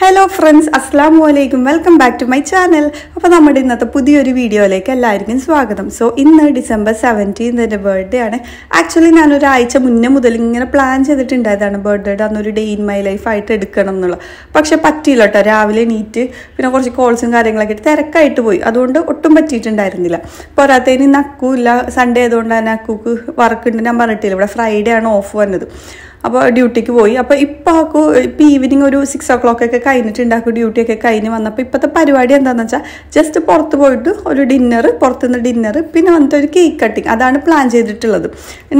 Hello friends അസ്സാം വലൈക്കും welcome back to my channel അപ്പോൾ നമ്മുടെ ഇന്നത്തെ പുതിയൊരു വീഡിയോയിലേക്ക് എല്ലാവർക്കും സ്വാഗതം. സോ ഇന്ന് ഡിസംബർ സെവന്റീൻ എന്റെ ബർത്ത്ഡേ ആണ്. ആക്ച്വലി ഞാനൊരാഴ്ച മുന്നേ മുതൽ ഇങ്ങനെ പ്ലാൻ ചെയ്തിട്ടുണ്ടായതാണ് ബർത്ത്ഡേയുടെ അന്നൊരു ഡേ ഇൻ മൈ ലൈഫ് ആയിട്ട് എടുക്കണം എന്നുള്ളത്. പക്ഷേ പറ്റിയില്ല കേട്ടോ. രാവിലെ നീറ്റ് പിന്നെ കുറച്ച് കോൾസും കാര്യങ്ങളൊക്കെ ഇട്ട് തിരക്കായിട്ട് പോയി. അതുകൊണ്ട് ഒട്ടും പറ്റിയിട്ടുണ്ടായിരുന്നില്ല. പോരാത്തതിന് അക്കു സൺഡേ ആയതുകൊണ്ട് തന്നെ അക്കൂക്ക് വർക്ക് ഉണ്ട്. ഞാൻ പറഞ്ഞിട്ടില്ല ഇവിടെ ഫ്രൈഡേ ആണ് ഓഫ് വന്നത്. അപ്പോൾ ഡ്യൂട്ടിക്ക് പോയി. അപ്പോൾ ഇപ്പോൾ ആക്കു ഇപ്പോൾ ഈവനിങ് ഒരു സിക്സ് ഓ ക്ലോക്ക് ഒക്കെ കഴിഞ്ഞിട്ടുണ്ടാക്കും ഡ്യൂട്ടിയൊക്കെ കഴിഞ്ഞ് വന്നപ്പോൾ ഇപ്പോഴത്തെ പരിപാടി എന്താണെന്ന് വെച്ചാൽ ജസ്റ്റ് പുറത്ത് പോയിട്ട് ഒരു ഡിന്നർ പുറത്തുനിന്ന് ഡിന്നർ പിന്നെ വന്നിട്ട് ഒരു കേക്ക് കട്ടിങ് അതാണ് പ്ലാൻ ചെയ്തിട്ടുള്ളത്.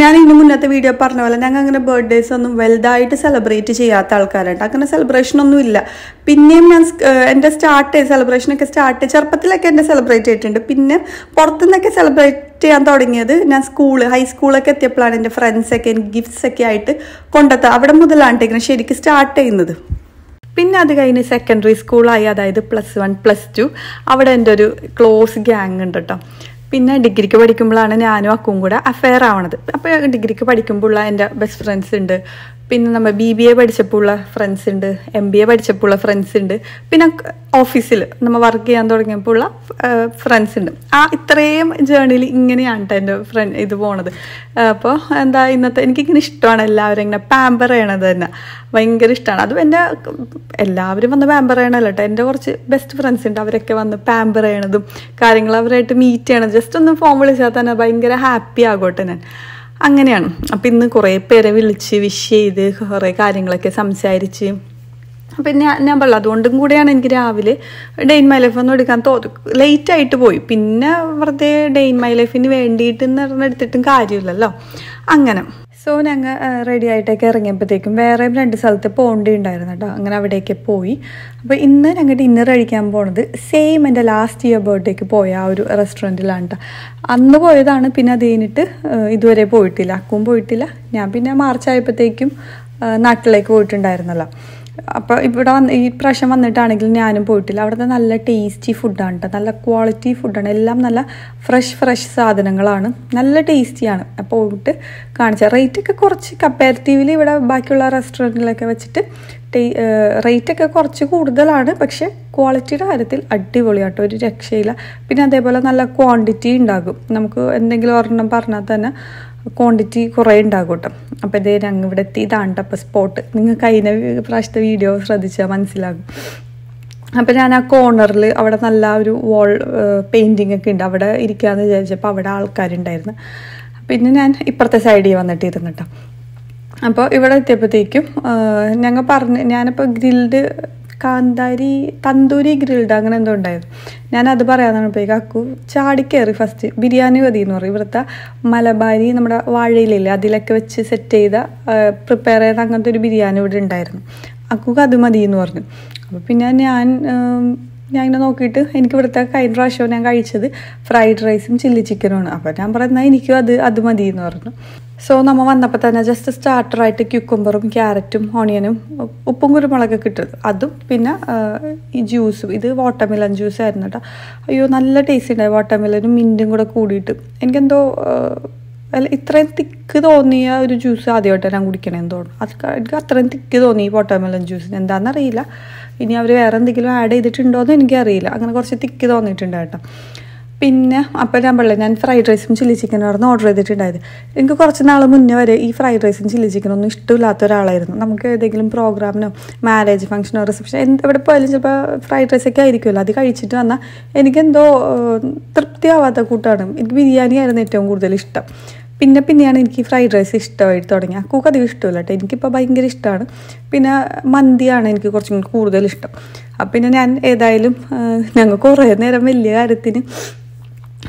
ഞാൻ ഇതിന് മുന്നത്തെ വീഡിയോ പറഞ്ഞ പോലെ ഞങ്ങൾ അങ്ങനെ ബർത്ത്ഡേസ് ഒന്നും വലുതായിട്ട് സെലിബ്രേറ്റ് ചെയ്യാത്ത ആൾക്കാരുണ്ട് അങ്ങനെ സെലിബ്രേഷൻ ഒന്നും ഇല്ല. പിന്നെയും ഞാൻ എന്റെ സ്റ്റാർട്ട് സെലിബ്രേഷനൊക്കെ സ്റ്റാർട്ട് ചെറുപ്പത്തിലൊക്കെ എന്റെ സെലിബ്രേറ്റ് ചെയ്തിട്ടുണ്ട്. പിന്നെ പുറത്തുനിന്നൊക്കെ സെലിബ്രേറ്റ് ചെയ്യാൻ തുടങ്ങിയത് ഞാൻ സ്കൂൾ ഹൈസ്കൂളൊക്കെ എത്തിയപ്പോഴാണ് എന്റെ ഫ്രണ്ട്സൊക്കെ എനിക്ക് ഗിഫ്റ്റ്സ് ഒക്കെ ആയിട്ട് കൊണ്ടെത്തുക അവിടെ മുതലാണ് ശരിക്കും സ്റ്റാർട്ട് ചെയ്യുന്നത്. പിന്നെ അത് കഴിഞ്ഞ് സെക്കൻഡറി സ്കൂളായി അതായത് പ്ലസ് വൺ പ്ലസ് ടു അവിടെ എന്റെ ഒരു ക്ലോസ് ഗ്യാങ് ഉണ്ട് കേട്ടോ. പിന്നെ ഡിഗ്രിക്ക് പഠിക്കുമ്പോഴാണ് ഞാനും അക്കും കൂടെ അഫെയർ ആവണത്. അപ്പോൾ ഡിഗ്രിക്ക് പഠിക്കുമ്പോഴുള്ള എന്റെ ബെസ്റ്റ് ഫ്രണ്ട്സ് ഉണ്ട്. പിന്നെ നമ്മൾ ബി ബി എ പഠിച്ചപ്പോൾ ഉള്ള ഫ്രണ്ട്സ് ഉണ്ട് എം ബി എ പഠിച്ചപ്പോൾ ഉള്ള ഫ്രണ്ട്സ് ഉണ്ട്. പിന്നെ ഓഫീസിൽ നമ്മൾ വർക്ക് ചെയ്യാൻ തുടങ്ങിയപ്പോൾ ഉള്ള ഫ്രണ്ട്സ് ഉണ്ട്. ആ ഇത്രയും ജേർണിയിൽ ഇങ്ങനെയാണ് കേട്ടോ എന്റെ ഫ്രണ്ട് ഇത് പോണത്. അപ്പോൾ എന്താ ഇന്നത്തെ എനിക്കിങ്ങനെ ഇഷ്ടമാണ് എല്ലാവരും ഇങ്ങനെ പാമ്പർ ചെയ്യണത് തന്നെ. ഭയങ്കര ഇഷ്ടമാണ് അതും എന്റെ എല്ലാവരും വന്ന് പാമ്പർ ചെയ്യണമല്ലോ കേട്ടോ എന്റെ കുറച്ച് ബെസ്റ്റ് ഫ്രണ്ട്സ് ഉണ്ട്. അവരൊക്കെ വന്ന് പാമ്പർ ചെയ്യണതും കാര്യങ്ങൾ അവരായിട്ട് മീറ്റ് ചെയ്യണം ജസ്റ്റ് ഒന്ന് ഫോം വിളിച്ചാൽ തന്നെ ഭയങ്കര ഹാപ്പി ആകട്ടെ ഞാൻ. അങ്ങനെയാണ്. അപ്പം ഇന്ന് കുറേ പേരെ വിളിച്ച് വിഷ് ചെയ്ത് കുറേ കാര്യങ്ങളൊക്കെ സംസാരിച്ച്. പിന്നെ ഞാൻ പറഞ്ഞു അതുകൊണ്ടും കൂടെയാണ് എനിക്ക് രാവിലെ ഡെയിൻ മൈ ലൈഫ് ഒന്നും എടുക്കാൻ തോ ലേറ്റ് ആയിട്ട് പോയി. പിന്നെ വെറുതെ ഡെയിൻ മൈ ലൈഫിന് വേണ്ടിയിട്ട് പറഞ്ഞെടുത്തിട്ടും കാര്യമില്ലല്ലോ. അങ്ങനെ. സോ ഞങ്ങൾ റെഡി ആയിട്ടൊക്കെ ഇറങ്ങിയപ്പോഴത്തേക്കും വേറെ രണ്ട് സ്ഥലത്ത് പോകേണ്ടി ഉണ്ടായിരുന്നു കേട്ടോ. അങ്ങനെ അവിടേക്ക് പോയി. അപ്പോൾ ഇന്ന് ഞങ്ങൾ ഡിന്നർ കഴിക്കാൻ പോണത് സെയിം എന്റെ ലാസ്റ്റ് ഇയർ ബർത്ത്ഡേക്ക് പോയ ആ ഒരു റെസ്റ്റോറന്റിലാണ് കേട്ടോ അന്ന് പോയതാണ് പിന്നെ അത് കഴിഞ്ഞിട്ട് ഇതുവരെ പോയിട്ടില്ല. അക്കും പോയിട്ടില്ല. ഞാൻ പിന്നെ മാർച്ച് ആയപ്പോഴത്തേക്കും നാട്ടിലേക്ക് പോയിട്ടുണ്ടായിരുന്നല്ലോ. അപ്പോൾ ഇവിടെ വന്ന് ഈ പ്രാവശ്യം വന്നിട്ടാണെങ്കിൽ ഞാനും പോയിട്ടില്ല. അവിടുത്തെ നല്ല ടേസ്റ്റി ഫുഡാണ് കേട്ടോ നല്ല ക്വാളിറ്റി ഫുഡാണ് എല്ലാം നല്ല ഫ്രഷ് ഫ്രഷ് സാധനങ്ങളാണ്. നല്ല ടേസ്റ്റിയാണ് പോയിട്ട് കാണിച്ച റേറ്റൊക്കെ കുറച്ച് കമ്പാരിറ്റീവ്ലി ഇവിടെ ബാക്കിയുള്ള റെസ്റ്റോറന്റിലൊക്കെ വെച്ചിട്ട് ടേ റേറ്റൊക്കെ കുറച്ച് കൂടുതലാണ്. പക്ഷേ ക്വാളിറ്റിയുടെ കാര്യത്തിൽ അടിപൊളിയാട്ടോ. ഒരു രക്ഷയില്ല. പിന്നെ അതേപോലെ നല്ല ക്വാണ്ടിറ്റി ഉണ്ടാകും. നമുക്ക് എന്തെങ്കിലും ഒരെണ്ണം പറഞ്ഞാൽ തന്നെ ക്വാണ്ടിറ്റി കുറേ ഉണ്ടാകും കേട്ടോ. അപ്പോൾ ഇതേ ഞങ്ങൾ ഇവിടെ എത്തി. ഇതാണ് അപ്പോൾ സ്പോട്ട് നിങ്ങൾ കഴിഞ്ഞ പ്രാവശ്യത്തെ വീഡിയോ ശ്രദ്ധിച്ചാൽ മനസ്സിലാകും. അപ്പോൾ ഞാൻ ആ കോർണറിൽ അവിടെ നല്ല ഒരു വാൾ പെയിന്റിംഗ് ഒക്കെ ഉണ്ട്. അവിടെ ഇരിക്കാമെന്ന് വിചാരിച്ചപ്പോൾ അവിടെ ആൾക്കാരുണ്ടായിരുന്നു. പിന്നെ ഞാൻ ഇപ്പുറത്തെ സൈഡിൽ വന്നിട്ടിരുന്നിട്ടോ അപ്പോൾ ഇവിടെ എത്തിയപ്പോഴത്തേക്കും ഞങ്ങൾ പറഞ്ഞ് ഞാനിപ്പോൾ ഗ്രിൽഡ് കാന്താരി തന്തൂരി ഗ്രിൽഡ് അങ്ങനെ എന്തോ ഉണ്ടായിരുന്നു ഞാനത് പറയാനാണ് അക്കു ചാടിക്കയറി ഫസ്റ്റ് ബിരിയാണി മതി എന്ന് പറയും. ഇവിടുത്തെ മലബാരി നമ്മുടെ വാഴയിലില്ലേ അതിലൊക്കെ വെച്ച് സെറ്റ് ചെയ്ത പ്രിപ്പയർ ചെയ്ത അങ്ങനത്തെ ഒരു ബിരിയാണി ഇവിടെ ഉണ്ടായിരുന്നു. അക്കുക്ക് അത് മതി എന്ന് പറഞ്ഞു. അപ്പോൾ പിന്നെ ഞാൻ ഞാൻ ഇങ്ങനെ നോക്കിയിട്ട് എനിക്ക് ഇവിടുത്തെ കഴിഞ്ഞ പ്രാവശ്യം ഞാൻ കഴിച്ചത് ഫ്രൈഡ് റൈസും ചില്ലി ചിക്കനുമാണ് അപ്പോൾ ഞാൻ പറയുന്നത് എനിക്കും അത് അത് മതി എന്ന് പറഞ്ഞു. സോ നമ്മൾ വന്നപ്പോൾ തന്നെ ജസ്റ്റ് സ്റ്റാർട്ടറായിട്ട് ക്യുക്കുംബറും ക്യാരറ്റും ഓണിയനും ഉപ്പും കുരുമുളകൊക്കെ ഇട്ടത് അതും പിന്നെ ഈ ജ്യൂസും ഇത് വാട്ടർമെലൺ ജ്യൂസ് ആയിരുന്നു കേട്ടോ. അയ്യോ നല്ല ടേസ്റ്റ് ഉണ്ടായി വാട്ടർമെലനും മിന്റും കൂടെ കൂടിയിട്ട്. എനിക്കെന്തോ അല്ല ഇത്രയും തിക്ക് തോന്നിയ ഒരു ജ്യൂസ് ആദ്യമായിട്ട് ഞാൻ കുടിക്കണമെന്ന് തോന്നുന്നു. അത് എനിക്ക് അത്രയും തിക്ക് തോന്നി ഈ വാട്ടർമെലൺ ജ്യൂസിന് എന്താണെന്നറിയില്ല ഇനി അവർ വേറെ എന്തെങ്കിലും ആഡ് ചെയ്തിട്ടുണ്ടോ എന്ന് എനിക്കറിയില്ല. അങ്ങനെ കുറച്ച് തിക്ക് തോന്നിയിട്ടുണ്ട് കേട്ടോ. പിന്നെ അപ്പോൾ ഞാൻ പറയാം ഞാൻ ഫ്രൈഡ് റൈസും ചില്ലി ചിക്കനും ആയിരുന്നു ഓർഡർ ചെയ്തിട്ടുണ്ടായത്. എനിക്ക് കുറച്ച് നാൾ മുന്നേ വരെ ഈ ഫ്രൈഡ് റൈസും ചില്ലി ചിക്കനും ഒന്നും ഇഷ്ടമില്ലാത്ത ഒരാളായിരുന്നു. നമുക്ക് ഏതെങ്കിലും പ്രോഗ്രാമിനോ മാരേജ് ഫംഗ്ഷനോ റിസപ്ഷൻ എന്ത് എവിടെ പോയാലും ചിലപ്പോൾ ഫ്രൈഡ് റൈസൊക്കെ ആയിരിക്കുമല്ലോ. അത് കഴിച്ചിട്ട് വന്നാൽ എനിക്കെന്തോ തൃപ്തിയാവാത്ത കൂട്ടാണ്. എനിക്ക് ബിരിയാണി ആയിരുന്നു ഏറ്റവും കൂടുതൽ ഇഷ്ടം. പിന്നെ പിന്നെയാണ് എനിക്ക് ഫ്രൈഡ് റൈസ് ഇഷ്ടമായി തുടങ്ങിയത്. അക്കൂക്ക് അധികം ഇഷ്ടമല്ല കേട്ടോ. എനിക്കിപ്പോൾ ഭയങ്കര ഇഷ്ടമാണ്. പിന്നെ മന്തിയാണ് എനിക്ക് കുറച്ചും കൂടി കൂടുതൽ ഇഷ്ടം. അപ്പം പിന്നെ ഞാൻ ഏതായാലും ഞങ്ങൾ കുറേ നേരം വലിയ കാര്യത്തിന്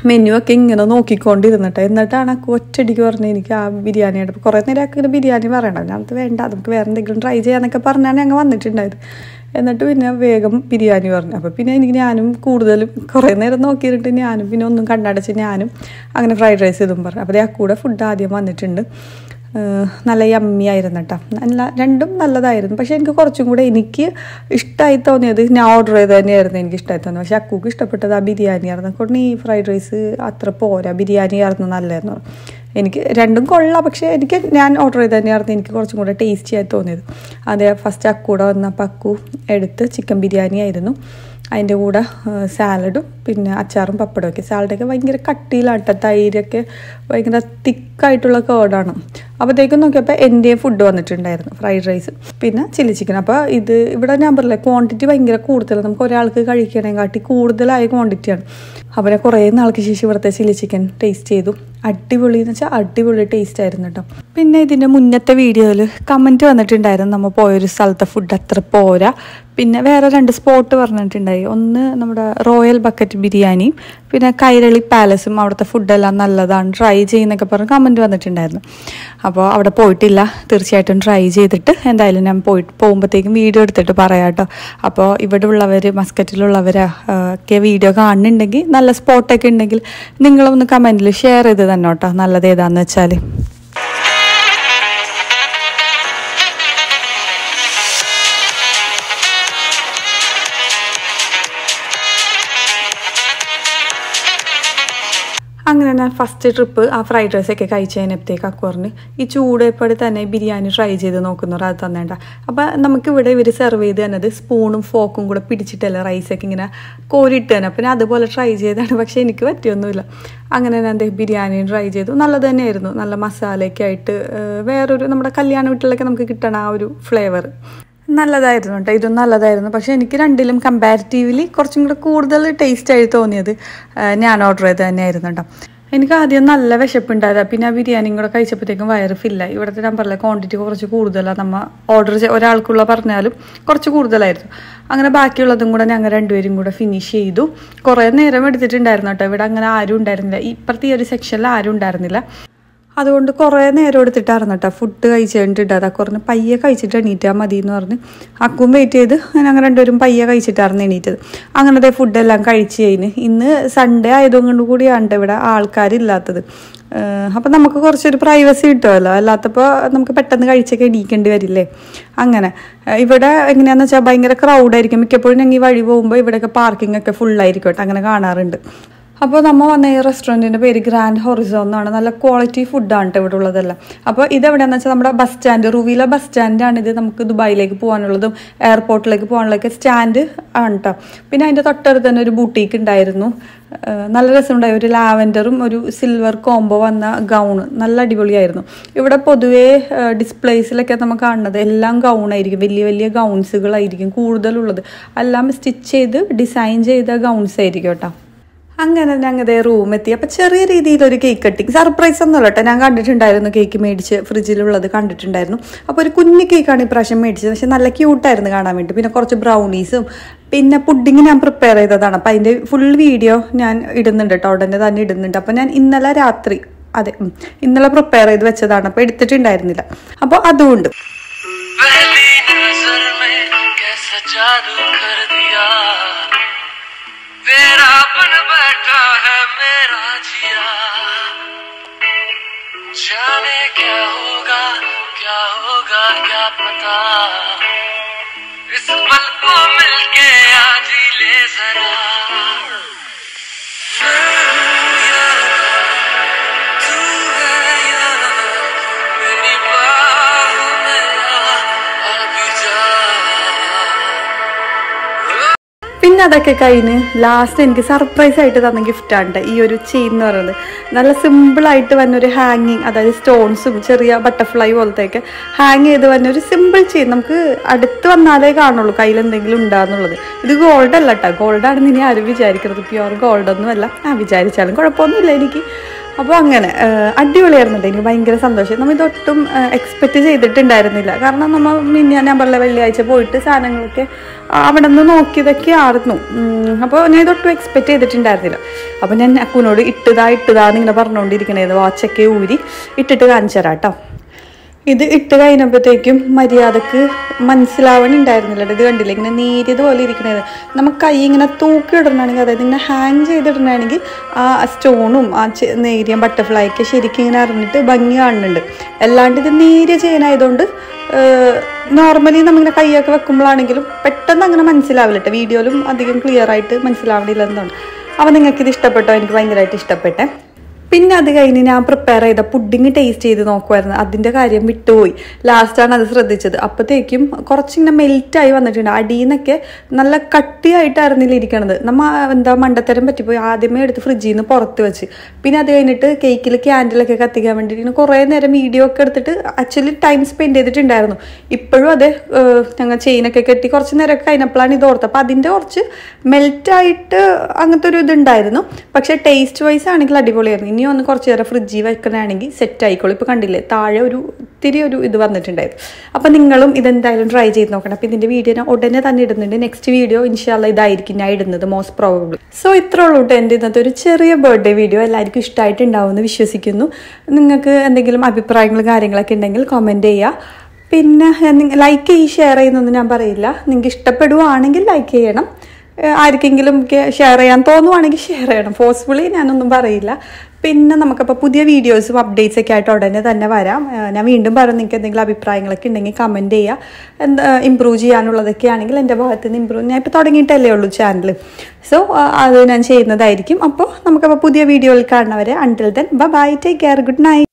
മെനു ഒക്കെ ഇങ്ങനെ നോക്കിക്കൊണ്ടിരുന്നിട്ട് എന്നിട്ടാണ് അക്കു ഒറ്റടിക്ക് പറഞ്ഞത് എനിക്ക് ആ ബിരിയാണിയുടെ കുറേ നേരം അക്കിങ്ങനെ ബിരിയാണി പറയണം ഞാനത് വേണ്ട നമുക്ക് വേറെ എന്തെങ്കിലും ട്രൈ ചെയ്യാന്നൊക്കെ പറഞ്ഞാണ് ഞങ്ങൾ വന്നിട്ടുണ്ടായത്. എന്നിട്ട് പിന്നെ വേഗം ബിരിയാണി പറഞ്ഞു. അപ്പോൾ പിന്നെ എനിക്ക് ഞാനും കൂടുതലും കുറേ നേരം നോക്കിയിട്ട് ഞാനും പിന്നെ ഒന്നും കണ്ണടച്ച് ഞാനും അങ്ങനെ ഫ്രൈഡ് റൈസ് ഇതും പറഞ്ഞു. അപ്പോൾ ആ കൂടെ ഫുഡ് ആദ്യം വന്നിട്ടുണ്ട്. നല്ല യമ്മി ആയിരുന്നു കേട്ടോ നല്ല രണ്ടും നല്ലതായിരുന്നു. പക്ഷേ എനിക്ക് കുറച്ചും കൂടെ എനിക്ക് ഇഷ്ടമായി തോന്നിയത് ഞാൻ ഓർഡർ ചെയ്ത് തന്നെയായിരുന്നു എനിക്ക് ഇഷ്ടമായി തോന്നിയത്. പക്ഷേ അക്കൂക്ക് ഇഷ്ടപ്പെട്ടത് ആ ബിരിയാണി ആയിരുന്നു കൊണ്ട് ഈ ഫ്രൈഡ് റൈസ് അത്ര പോരാ. ബിരിയാണി ആയിരുന്നു നല്ലതെന്ന് എനിക്ക് രണ്ടും കൊള്ളാം. പക്ഷേ എനിക്ക് ഞാൻ ഓർഡർ ചെയ്ത് തന്നെയായിരുന്നു. എനിക്ക് കുറച്ചും കൂടെ ടേസ്റ്റി ആയി തോന്നിയത്. അതെ ഫസ്റ്റ് അക്കൂടെ വന്നപ്പോൾ അക്കു എടുത്ത് ചിക്കൻ ബിരിയാണി ആയിരുന്നു. അതിന്റെ കൂടെ സാലഡും പിന്നെ അച്ചാറും പപ്പടമൊക്കെ സാലഡൊക്കെ ഭയങ്കര കട്ടിയിലാട്ട. തൈരൊക്കെ ഭയങ്കര തിക്കായിട്ടുള്ള കേർഡാണ് അപ്പോഴത്തേക്കും നോക്കിയപ്പോൾ എന്റെ ഫുഡ് വന്നിട്ടുണ്ടായിരുന്നു ഫ്രൈഡ് റൈസ് പിന്നെ ചില്ലി ചിക്കൻ അപ്പോൾ ഇത് ഇവിടെ ഞാൻ പറഞ്ഞില്ലേ ക്വാണ്ടിറ്റി ഭയങ്കര കൂടുതലാണ്. നമുക്ക് ഒരാൾക്ക് കഴിക്കണേ കാട്ടി കൂടുതലായ ക്വാണ്ടിറ്റിയാണ് അവരെ കുറേ നാൾക്ക് ശേഷം ഇവിടുത്തെ ചില്ലി ചിക്കൻ ടേസ്റ്റ് ചെയ്തു. അടിപൊളി എന്ന് വെച്ചാൽ അടിപൊളി ടേസ്റ്റ് ആയിരുന്നു കേട്ടോ പിന്നെ ഇതിന്റെ മുന്നത്തെ വീഡിയോയിൽ കമന്റ് വന്നിട്ടുണ്ടായിരുന്നു നമ്മൾ പോയൊരു സ്ഥലത്തെ ഫുഡ് അത്ര പോരാ. പിന്നെ വേറെ രണ്ട് സ്പോട്ട് പറഞ്ഞിട്ടുണ്ടായി. ഒന്ന് നമ്മുടെ റോയൽ ബക്കറ്റ് ബിരിയാണിയും പിന്നെ കൈരളി പാലസും അവിടുത്തെ ഫുഡെല്ലാം നല്ലതാണ് ട്രൈ ചെയ്യുന്നൊക്കെ പറഞ്ഞ് കമന്റ് വന്നിട്ടുണ്ടായിരുന്നു. അപ്പോൾ അവിടെ പോയിട്ടില്ല. തീർച്ചയായിട്ടും ട്രൈ ചെയ്തിട്ട് എന്തായാലും ഞാൻ പോയി പോകുമ്പോഴത്തേക്കും വീഡിയോ എടുത്തിട്ട് പറയാം കേട്ടോ. അപ്പോൾ ഇവിടെ ഉള്ളവർ മസ്കറ്റിലുള്ളവർ ഒക്കെ വീഡിയോ കാണുന്നുണ്ടെങ്കിൽ നല്ല സ്പോട്ടൊക്കെ ഉണ്ടെങ്കിൽ നിങ്ങളൊന്ന് കമന്റിൽ ഷെയർ ചെയ്ത് തന്നെ കേട്ടോ നല്ലത് ഏതാണെന്ന് വെച്ചാൽ അങ്ങനെ ഞാൻ ഫസ്റ്റ് ട്രിപ്പ് ആ ഫ്രൈഡ് റൈസ് ഒക്കെ കഴിച്ച് കഴിഞ്ഞപ്പോഴത്തേക്ക് അക്കോറിന് ഈ ചൂടേപ്പടി തന്നെ ബിരിയാണി ട്രൈ ചെയ്ത് നോക്കുന്നവർ അത് തന്നേണ്ട. അപ്പം നമുക്കിവിടെ ഇവർ സെർവ് ചെയ്ത് തന്നത് സ്പൂണും ഫോക്കും കൂടെ പിടിച്ചിട്ടല്ല റൈസൊക്കെ ഇങ്ങനെ കോരിയിട്ട് തന്നെ. അപ്പം അതുപോലെ ട്രൈ ചെയ്താണ് പക്ഷേ എനിക്ക് പറ്റിയൊന്നുമില്ല. അങ്ങനെ ഞാൻ ബിരിയാണി ട്രൈ ചെയ്തു. നല്ലത് തന്നെയായിരുന്നു. നല്ല മസാലയൊക്കെ ആയിട്ട് വേറൊരു നമ്മുടെ കല്യാണ വീട്ടിലൊക്കെ നമുക്ക് കിട്ടണ ആ ഒരു ഫ്ലേവർ നല്ലതായിരുന്നു കേട്ടോ ഇതും നല്ലതായിരുന്നു. പക്ഷേ എനിക്ക് രണ്ടിലും കമ്പാരിറ്റീവ്ലി കുറച്ചും കൂടെ കൂടുതൽ ടേസ്റ്റ് ആയി തോന്നിയത് ഞാൻ ഓർഡർ ചെയ്ത് തന്നെയായിരുന്നു കേട്ടോ എനിക്ക് ആദ്യം നല്ല വിശപ്പുണ്ടായത്. പിന്നെ ആ ബിരിയാണിയും കൂടെ കഴിച്ചപ്പോഴത്തേക്കും വയറ് ഫില്ലായി ഇവിടുത്തെ പറഞ്ഞ ക്വാണ്ടിറ്റി കുറച്ച് കൂടുതലാണ് നമ്മൾ ഓർഡർ ഒരാൾക്കുള്ള പറഞ്ഞാലും കുറച്ച് കൂടുതലായിരുന്നു. അങ്ങനെ ബാക്കിയുള്ളതും കൂടെ ഞങ്ങൾ രണ്ടുപേരും കൂടെ ഫിനിഷ് ചെയ്തു. കുറേ നേരം എടുത്തിട്ടുണ്ടായിരുന്നു കേട്ടോ ഇവിടെ അങ്ങനെ ആരും ഉണ്ടായിരുന്നില്ല. ഇപ്പുറത്തെ ഈ ഒരു സെക്ഷനിൽ ആരും ഉണ്ടായിരുന്നില്ല. അതുകൊണ്ട് കുറേ നേരം എടുത്തിട്ടായിരുന്നു കേട്ടോ. ഫുഡ് കഴിച്ച് കഴിഞ്ഞിട്ട് അതാ കുറഞ്ഞ് പയ്യെ കഴിച്ചിട്ട് എണീറ്റാൽ മതി എന്ന് പറഞ്ഞ് അക്കും വെയിറ്റ് ചെയ്ത് അങ്ങനെ രണ്ടുപേരും പയ്യെ കഴിച്ചിട്ടായിരുന്നു എണീറ്റത്. അങ്ങനത്തെ ഫുഡെല്ലാം കഴിച്ച് കഴിഞ്ഞ് ഇന്ന് സൺഡേ ആയതുകൊണ്ട് കൂടിയാണ് ഇവിടെ ആൾക്കാരില്ലാത്തത്. അപ്പം നമുക്ക് കുറച്ചൊരു പ്രൈവസി കിട്ടുമല്ലോ അല്ലാത്തപ്പോൾ നമുക്ക് പെട്ടെന്ന് കഴിച്ചൊക്കെ എണീക്കേണ്ടി വരില്ലേ? അങ്ങനെ. ഇവിടെ എങ്ങനെയാണെന്ന് വെച്ചാൽ ഭയങ്കര ക്രൗഡായിരിക്കും മിക്കപ്പോഴും ഞങ്ങൾ ഈ വഴി പോകുമ്പോൾ ഇവിടെയൊക്കെ പാർക്കിംഗ് ഒക്കെ ഫുള്ളായിരിക്കും കേട്ടോ. അങ്ങനെ കാണാറുണ്ട്. അപ്പോൾ നമ്മൾ വന്ന ഈ റെസ്റ്റോറന്റിന്റെ പേര് ഗ്രാൻഡ് ഹൊറിസോൺ എന്നാണ്. നല്ല ക്വാളിറ്റി ഫുഡാണ് ഇവിടെ ഉള്ളതെല്ലാം അപ്പോൾ ഇത് ഇതെവിടെയാണെന്ന് വെച്ചാൽ നമ്മുടെ ബസ് സ്റ്റാൻഡ് റുവില ബസ് സ്റ്റാൻഡാണ് ഇത് നമുക്ക് ദുബായിലേക്ക് പോകാനുള്ളതും എയർപോർട്ടിലേക്ക് പോകാനുള്ളതൊക്കെ സ്റ്റാൻഡ് ആണ് കേട്ടോ പിന്നെ അതിന്റെ തൊട്ടടുത്ത് തന്നെ ഒരു ബൂട്ടീക്ക് ഉണ്ടായിരുന്നു നല്ല രസമുണ്ടായി. ഒരു ലാവൻഡറും ഒരു സിൽവർ കോംബോ വന്ന ഗൗണ് നല്ല അടിപൊളിയായിരുന്നു. ഇവിടെ പൊതുവേ ഡിസ്പ്ലേസിലൊക്കെ നമ്മൾ കാണുന്നത് എല്ലാം ഗൗണായിരിക്കും വലിയ വലിയ ഗൗൺസുകളായിരിക്കും കൂടുതലുള്ളത്. എല്ലാം സ്റ്റിച്ച് ചെയ്ത് ഡിസൈൻ ചെയ്ത ഗൗൺസ് ആയിരിക്കും കേട്ടോ അങ്ങനെ ഞങ്ങളുടെ റൂം എത്തി അപ്പോൾ ചെറിയ രീതിയിൽ ഒരു കേക്ക് കട്ടിങ് സർപ്രൈസ് ഒന്നുമല്ല കേട്ടോ ഞാൻ കണ്ടിട്ടുണ്ടായിരുന്നു കേക്ക് മേടിച്ച് ഫ്രിഡ്ജിലുള്ളത് കണ്ടിട്ടുണ്ടായിരുന്നു അപ്പോൾ ഒരു കുഞ്ഞു കേക്കാണ് ഇപ്രാവശ്യം മേടിച്ചത് പക്ഷെ നല്ല ക്യൂട്ടായിരുന്നു കാണാൻ വേണ്ടി പിന്നെ കുറച്ച് ബ്രൗണീസും പിന്നെ പുഡിങ് ഞാൻ പ്രിപ്പയർ ചെയ്തതാണ് അപ്പോൾ അതിൻ്റെ ഫുൾ വീഡിയോ ഞാൻ ഇടുന്നുണ്ട് കേട്ടോ ഉടനെ തന്നെ ഇടുന്നുണ്ട് അപ്പോൾ ഞാൻ ഇന്നലെ രാത്രി അതെ ഉം, ഇന്നലെ പ്രിപ്പയർ ചെയ്ത് വെച്ചതാണ് അപ്പോൾ എടുത്തിട്ടുണ്ടായിരുന്നില്ല അപ്പോൾ അതുകൊണ്ട് पहली नजर में कैसा जादू कर दिया तेरा बन बैठा इस पल को मिलके आज ही ले जरा പിന്നെ അതൊക്കെ കഴിഞ്ഞ് ലാസ്റ്റ് എനിക്ക് സർപ്രൈസ് ആയിട്ട് തന്ന ഗിഫ്റ്റാണ് ഈ ഒരു ചെയിൻ എന്ന് പറയുന്നത്. നല്ല സിമ്പിളായിട്ട് വന്ന ഒരു ഹാങ്ങിങ് അതായത് സ്റ്റോൺസും ചെറിയ ബട്ടർഫ്ലൈ പോലത്തെയൊക്കെ ഹാങ് ചെയ്ത് വന്ന ഒരു സിമ്പിൾ ചെയിൻ നമുക്ക് അടുത്ത് വന്നാലേ കാണുള്ളൂ കയ്യിൽ എന്തെങ്കിലും ഉണ്ടാകുന്നുള്ളത് ഇത് ഗോൾഡ് അല്ല കേട്ടോ ഗോൾഡാണെന്ന് ഇനി ആരും വിചാരിക്കരുത്. പ്യുവർ ഗോൾഡ് ഒന്നുമല്ല. ആ വിചാരിച്ചാലും കുഴപ്പമൊന്നുമില്ല എനിക്ക്. അപ്പോൾ അങ്ങനെ അടിപൊളിയായിരുന്നുണ്ട് എനിക്ക് ഭയങ്കര സന്തോഷം. നമ്മൾ ഇതൊട്ടും എക്സ്പെക്റ്റ് ചെയ്തിട്ടുണ്ടായിരുന്നില്ല. കാരണം നമ്മൾ മിന്ന നമ്പറിലെ വെള്ളിയാഴ്ച പോയിട്ട് സാധനങ്ങളൊക്കെ അവിടെ നിന്ന് നോക്കിയതൊക്കെ ആയിരുന്നു. അപ്പോൾ ഞാൻ ഇതൊട്ടും എക്സ്പെക്റ്റ് ചെയ്തിട്ടുണ്ടായിരുന്നില്ല. അപ്പോൾ ഞാൻ അക്കുനോട് ഇട്ടതാ ഇട്ടതാന്ന് ഇങ്ങനെ പറഞ്ഞുകൊണ്ടിരിക്കണേന്ന് വാച്ചൊക്കെ ഊരി ഇട്ടിട്ട് കാണിച്ചു തരാം കേട്ടോ. ഇത് ഇട്ട് കഴിഞ്ഞപ്പോഴത്തേക്കും മര്യാദയ്ക്ക് മനസ്സിലാവണുണ്ടായിരുന്നില്ല ഇത് കണ്ടില്ല? ഇങ്ങനെ നേരിയതുപോലെ ഇരിക്കണത്. നമുക്ക് കൈ ഇങ്ങനെ തൂക്കി ഇടണമെങ്കിൽ അതായത് ഇങ്ങനെ ഹാങ് ചെയ്തിടണമെങ്കിൽ ആ സ്റ്റോണും ആ നേരിയ ബട്ടർഫ്ലൈ ഒക്കെ ശരിക്കും ഇങ്ങനെ അറിഞ്ഞിട്ട് ഭംഗി കാണുന്നുണ്ട്. അല്ലാണ്ട് ഇത് നേരിയ ചെയിനായതുകൊണ്ട് നോർമലി നമ്മളിങ്ങനെ കൈയൊക്കെ വെക്കുമ്പോഴാണെങ്കിലും പെട്ടെന്ന് അങ്ങനെ മനസ്സിലാവില്ല കേട്ടോ വീഡിയോയിലും അധികം ക്ലിയർ ആയിട്ട് മനസ്സിലാവണില്ല എന്താണ് അപ്പോൾ നിങ്ങൾക്കിത് ഇഷ്ടപ്പെട്ടോ? എനിക്ക് ഭയങ്കരമായിട്ട് ഇഷ്ടപ്പെട്ടെ. പിന്നെ അത് കഴിഞ്ഞ് ഞാൻ പ്രിപ്പയർ ചെയ്ത പുഡിങ് ടേസ്റ്റ് ചെയ്ത് നോക്കുമായിരുന്നു അതിന്റെ കാര്യം വിട്ടുപോയി. ലാസ്റ്റാണ് അത് ശ്രദ്ധിച്ചത്. അപ്പോഴത്തേക്കും കുറച്ചിങ്ങനെ മെൽറ്റായി വന്നിട്ടുണ്ട്. അടിയിൽ നിന്നൊക്കെ നല്ല കട്ടിയായിട്ടായിരുന്നില്ല ഇരിക്കണത്. നമ്മൾ എന്താ മണ്ടത്തരം പറ്റിപ്പോയി. ആദ്യമേ എടുത്ത് ഫ്രിഡ്ജിൽ നിന്ന് പുറത്ത് വെച്ച്. പിന്നെ അത് കഴിഞ്ഞിട്ട് കേക്കിൽ ക്യാൻഡിലൊക്കെ കത്തിക്കാൻ വേണ്ടിയിട്ട് കുറേ നേരം വീഡിയോ ഒക്കെ എടുത്തിട്ട് ആക്ച്വലി ടൈം സ്പെൻഡ് ചെയ്തിട്ടുണ്ടായിരുന്നു. ഇപ്പോഴും അത് ഞങ്ങൾ ചെയിനൊക്കെ കെട്ടി കുറച്ച് നേരമൊക്കെ കഴിഞ്ഞപ്പോഴാണ് ഇത് ഓർത്തത്. അപ്പോൾ അതിന്റെ കുറച്ച് മെൽറ്റായിട്ട് അങ്ങനത്തെ ഒരു ഇതുണ്ടായിരുന്നു. പക്ഷേ ടേസ്റ്റ് വൈസ് ആണെങ്കിൽ അടിപൊളിയായിരുന്നു. ഇനി ഒന്ന് കുറച്ച് നേരം ഫ്രിഡ്ജിൽ വെക്കണമെങ്കിൽ സെറ്റ് ആയിക്കോളും. ഇപ്പോൾ കണ്ടില്ലേ താഴെ ഒരു ഇത്തിരി ഒരു ഇത് വന്നിട്ടുണ്ടായിരുന്നു അപ്പോൾ നിങ്ങളും ഇതെന്തായാലും ട്രൈ ചെയ്ത് നോക്കണം. അപ്പോൾ ഇതിന്റെ വീഡിയോ ഞാൻ ഉടനെ തന്നെ ഇടുന്നുണ്ട്. നെക്സ്റ്റ് വീഡിയോ ഇൻഷാല്ല ഇതായിരിക്കും ഞാൻ ഇടുന്നത് മോസ്റ്റ് പ്രോബബ്ലി സോ ഇത്രേ ഉള്ളൂ കേട്ടോ എന്റെ ഇന്നത്തെ ഒരു ചെറിയ ബർത്ത്ഡേ വീഡിയോ എല്ലാവർക്കും ഇഷ്ടമായിട്ടുണ്ടാവുമെന്ന് വിശ്വസിക്കുന്നു. നിങ്ങൾക്ക് എന്തെങ്കിലും അഭിപ്രായങ്ങൾ കാര്യങ്ങളൊക്കെ ഉണ്ടെങ്കിൽ കമന്റ് ചെയ്യുക പിന്നെ ലൈക്ക് ചെയ്യ് ഷെയർ ചെയ്യുന്നൊന്നും ഞാൻ പറയില്ല. നിങ്ങൾക്ക് ഇഷ്ടപ്പെടുവാണെങ്കിൽ ലൈക്ക് ചെയ്യണം. ആർക്കെങ്കിലും ഷെയർ ചെയ്യാൻ തോന്നുവാണെങ്കിൽ ഷെയർ ചെയ്യണം. ഫോഴ്സ്ഫുള്ളി ഞാനൊന്നും പറയില്ല. പിന്നെ നമുക്കപ്പോൾ പുതിയ വീഡിയോസും അപ്ഡേറ്റ്സ് ഒക്കെ ആയിട്ട് ഉടനെ തന്നെ വരാം. ഞാൻ വീണ്ടും പറഞ്ഞു നിങ്ങൾക്ക് എന്തെങ്കിലും അഭിപ്രായങ്ങളൊക്കെ ഉണ്ടെങ്കിൽ കമന്റ് ചെയ്യുക എന്താ ഇമ്പ്രൂവ് ചെയ്യാനുള്ളതൊക്കെ ആണെങ്കിൽ എന്റെ ഭാഗത്ത് നിന്ന് ഇമ്പ്രൂവ് ഞാൻ ഇപ്പോൾ തുടങ്ങിയിട്ടല്ലേ ഉള്ളൂ ചാനൽ സോ അത് ഞാൻ ചെയ്യുന്നതായിരിക്കും. അപ്പോൾ നമുക്കപ്പോൾ പുതിയ വീഡിയോയിൽ കാണുന്നവരെ until then bye take care good night